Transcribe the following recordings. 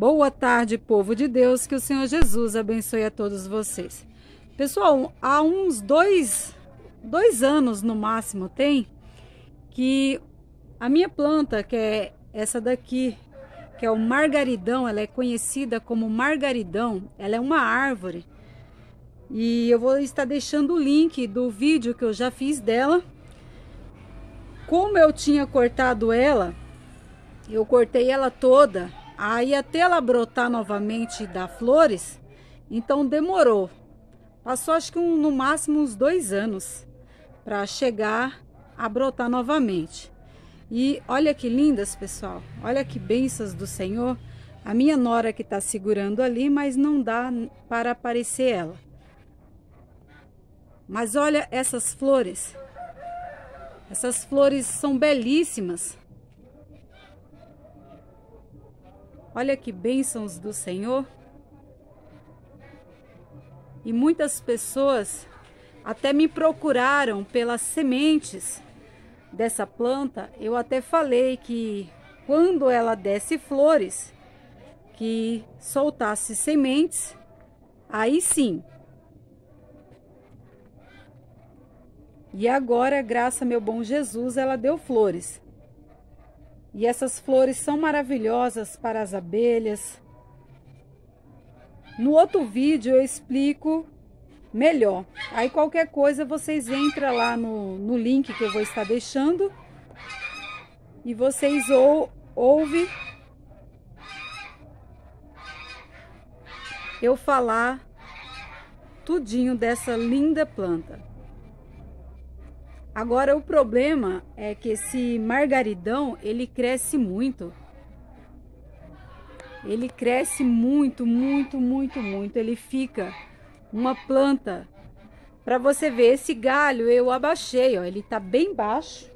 Boa tarde, povo de Deus, que o Senhor Jesus abençoe a todos vocês. Pessoal, há uns dois, dois anos no máximo tem que a minha planta, que é essa daqui, que é o margaridão, ela é conhecida como margaridão, ela é uma árvore. E eu vou estar deixando o link do vídeo que eu já fiz dela. Como eu tinha cortado ela, eu cortei ela toda Aí até ela brotar novamente e dar flores, então demorou. Passou acho que um, no máximo uns dois anos para chegar a brotar novamente. E olha que lindas, pessoal. Olha que bênçãos do Senhor. A minha nora que está segurando ali, mas não dá para aparecer ela. Mas olha essas flores. Essas flores são belíssimas. Olha que bênçãos do Senhor. E muitas pessoas até me procuraram pelas sementes dessa planta. Eu até falei que quando ela desse flores, que soltasse sementes, aí sim. E agora, graças a meu bom Jesus, ela deu flores. E essas flores são maravilhosas para as abelhas. No outro vídeo eu explico melhor. Aí qualquer coisa vocês entram lá no, no link que eu vou estar deixando. E vocês ou, ouvem eu falar tudinho dessa linda planta. Agora o problema é que esse margaridão, ele cresce muito. Ele cresce muito, muito, muito, muito. Ele fica uma planta. Para você ver, esse galho eu abaixei, ó, ele tá bem baixo.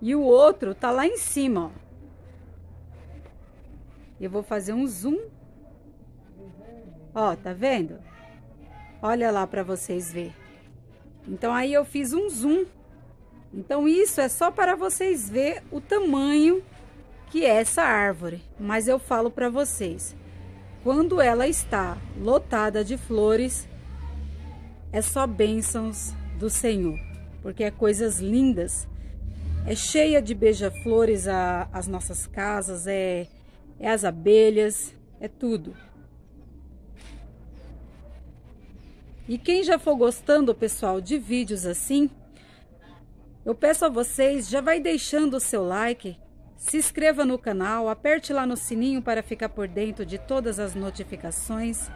E o outro tá lá em cima, ó. Eu vou fazer um zoom. Ó, tá vendo? Olha lá para vocês verem. Então aí eu fiz um zoom. Então isso é só para vocês ver o tamanho que é essa árvore. Mas eu falo para vocês, quando ela está lotada de flores, é só bênçãos do Senhor, porque é coisas lindas. É cheia de beija-flores as nossas casas, é, é as abelhas, é tudo. E quem já for gostando, pessoal, de vídeos assim, eu peço a vocês, já vai deixando o seu like, se inscreva no canal, aperte lá no sininho para ficar por dentro de todas as notificações.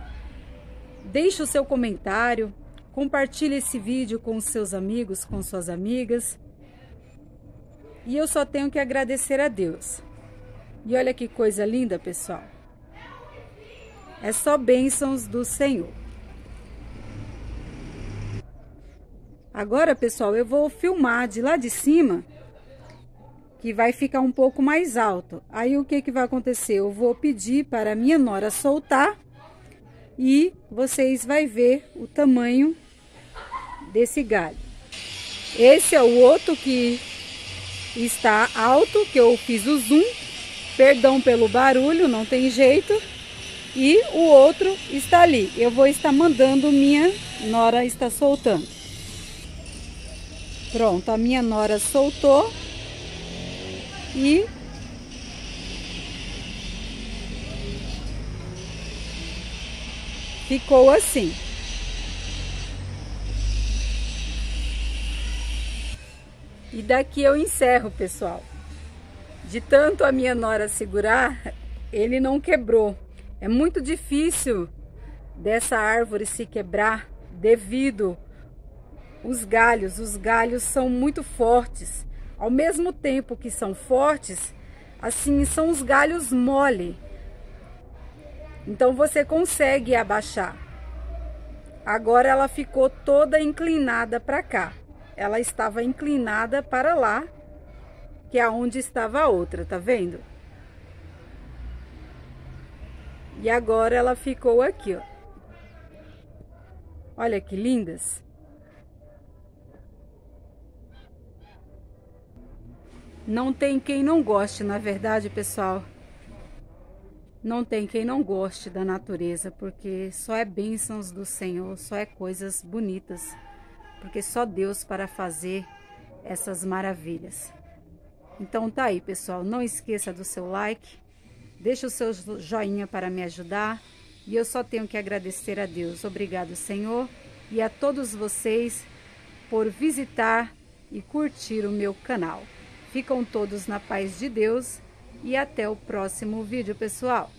Deixe o seu comentário, compartilhe esse vídeo com seus amigos, com suas amigas. E eu só tenho que agradecer a Deus. E olha que coisa linda, pessoal. É só bênçãos do Senhor. Agora, pessoal, eu vou filmar de lá de cima, que vai ficar um pouco mais alto. Aí, o que que vai acontecer? Eu vou pedir para minha nora soltar e vocês vão ver o tamanho desse galho. Esse é o outro que está alto, que eu fiz o zoom. Perdão pelo barulho, não tem jeito. E o outro está ali. Eu vou estar mandando minha nora está soltando. Pronto, a minha nora soltou e ficou assim. E daqui eu encerro, pessoal. De tanto a minha nora segurar, ele não quebrou. É muito difícil dessa árvore se quebrar devido os galhos. Os galhos são muito fortes. Ao mesmo tempo que são fortes, assim são os galhos mole. Então você consegue abaixar. Agora ela ficou toda inclinada para cá. Ela estava inclinada para lá, que é onde estava a outra, tá vendo? E agora ela ficou aqui, ó. Olha que lindas. Não tem quem não goste, na é verdade, pessoal. não tem quem não goste da natureza, porque só é bênçãos do Senhor, só é coisas bonitas, porque só Deus para fazer essas maravilhas. Então tá aí, pessoal, não esqueça do seu like, deixa o seu joinha para me ajudar, e eu só tenho que agradecer a Deus. Obrigado, Senhor, e a todos vocês por visitar e curtir o meu canal. Ficam todos na paz de Deus e até o próximo vídeo, pessoal.